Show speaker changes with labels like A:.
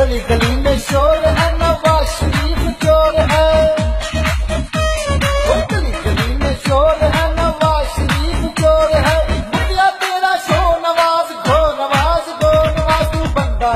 A: गली गली में शोर है, नवाज़ शरीफ चोर है। गली गली में शोर है, नवाज़ शरीफ चोर है। तेरा शो नवाज़ गो नवाज़ गो नवाज़, तू बंदा